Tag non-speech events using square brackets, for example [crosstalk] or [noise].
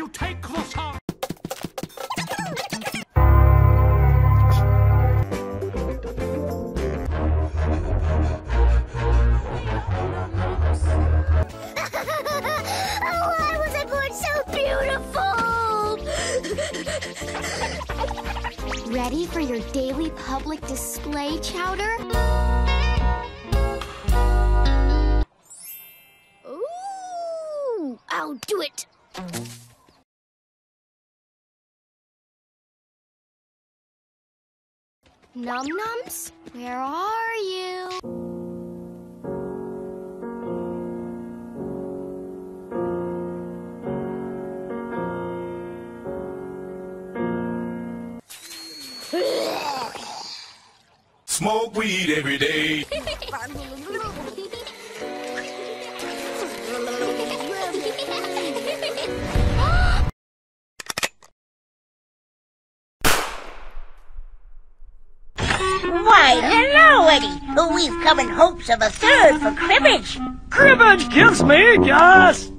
You take the song. [laughs] oh, why was I born so beautiful? [laughs] Ready for your daily public display, Chowder? I'll do it. Num nums, where are you? Smoke weed every day. [laughs] Why, hello, Eddie. We've come in hopes of a third for cribbage. Cribbage gives me gas!